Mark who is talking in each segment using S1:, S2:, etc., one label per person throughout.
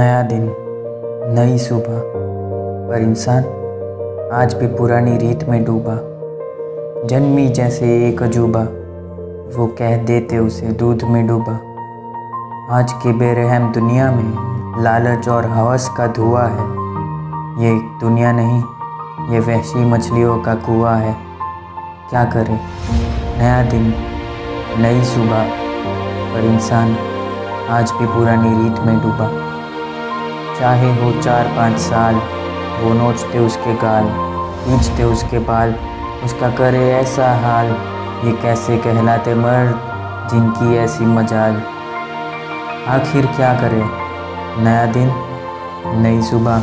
S1: नया दिन, नई सुबह। पर इंसान आज भी पुरानी रीत में डूबा। जन्मी जैसे एक अजूबा, वो कह देते उसे दूध में डूबा। आज के बेरहम दुनिया में लालच और हवस का धुआँ है। ये दुनिया नहीं, ये वहशी मछलियों का कुआ है। क्या करे? नया दिन, नई सुबह। पर इंसान आज भी पुरानी रीत में डूबा। चाहे हो चार पाँच साल, वो नोचते उसके गाल खींचते उसके बाल, उसका करे ऐसा हाल, ये कैसे कहलाते मर्द जिनकी ऐसी मजाल। आखिर क्या करे? नया दिन, नई सुबह,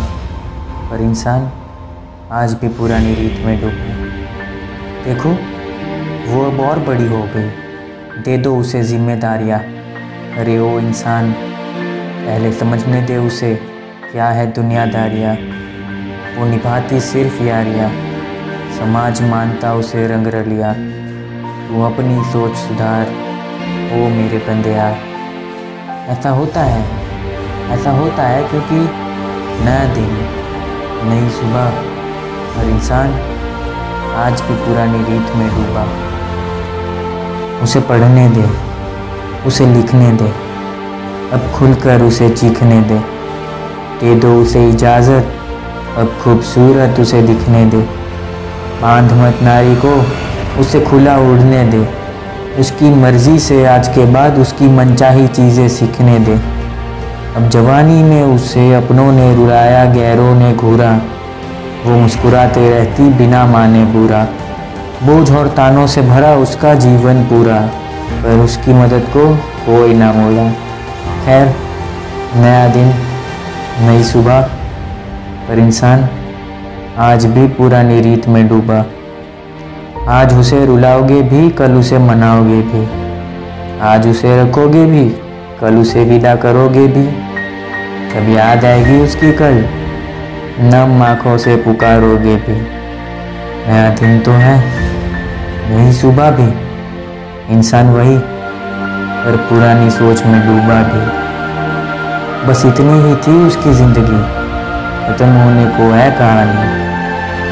S1: पर इंसान आज भी पुरानी रीत में डूबा। देखो, वो अब और बड़ी हो गई। दे दो उसे जिम्मेदारियाँ। अरे ओ इंसान, पहले समझने दे उसे। क्या है दुनियादारियाँ वो निभाती सिर्फ़ यारियाँ। समाज मानता उसे रंग रलिया वो अपनी सोच सुधार। ओ मेरे बंदे यार। ऐसा होता है। ऐसा होता है क्योंकि नया दिन, नई सुबह और इंसान आज भी पुरानी रीत में डूबा। उसे पढ़ने दे, उसे लिखने दे। अब खुलकर उसे चीखने दे। दे दो उसे इजाज़त अब खूबसूरत उसे दिखने दे। बाँध मत नारी को, उसे खुला उड़ने दे। उसकी मर्ज़ी से आज के बाद उसकी मनचाही चीज़ें सीखने दे। अब जवानी में उसे अपनों ने रुलाया, गैरों ने घूरा। वो मुस्कुराते रहती बिना माने बुरा बोझ और तानों से भरा उसका जीवन पूरा, पर उसकी मदद को कोई ना मोला खैर, नया दिन। नई सुबह पर इंसान आज भी पुरानी रीत में डूबा। आज उसे रुलाओगे भी, कल उसे मनाओगे भी। आज उसे रखोगे भी, कल उसे विदा करोगे भी। जब याद आएगी उसकी कल, नम आँखों से पुकारोगे भी। नया दिन तो है नई सुबह भी। इंसान वही, पर पुरानी सोच में डूबा भी। बस इतनी ही थी उसकी ज़िंदगी। ख़त्म होने को है कहानी।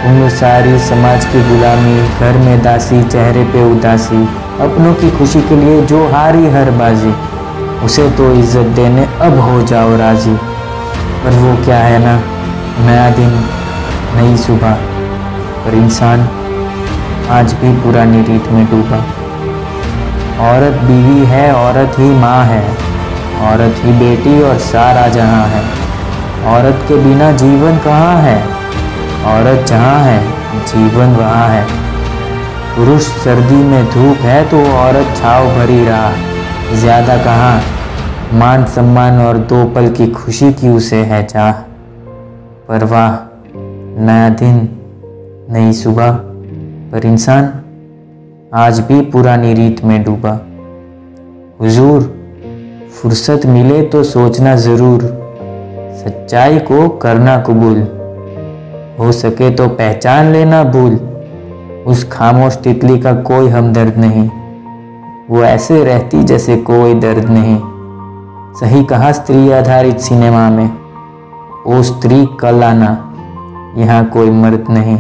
S1: उम्र सारी समाज की गुलामी, घर में दासी, चेहरे पे उदासी, अपनों की खुशी के लिए जो हारी हर बाजी, उसे तो इज़्ज़त देने अब हो जाओ राज़ी। पर वो क्या है ना? नया दिन, नई सुबह। पर इंसान आज भी पुरानी रीत में डूबा। औरत बीवी है, औरत ही माँ है। औरत ही बेटी और सारा जहाँ है। औरत के बिना जीवन कहाँ है? औरत जहाँ है, जीवन वहाँ है। पुरुष सर्दी में धूप है तो औरत छाव भरी रहा। ज़्यादा कहाँ? मान सम्मान और दो पल की खुशी की उसे है चाह। पर वाह नया दिन, नई सुबह। पर इंसान आज भी पुरानी रीत में डूबा। हुजूर फुर्सत मिले तो सोचना ज़रूर। सच्चाई को करना कबूल। हो सके तो पहचान लेना भूल। उस खामोश तितली का कोई हमदर्द नहीं। वो ऐसे रहती जैसे कोई दर्द नहीं। सही कहा स्त्री आधारित सिनेमा में, ओ स्त्री कल आना, यहाँ कोई मर्द नहीं।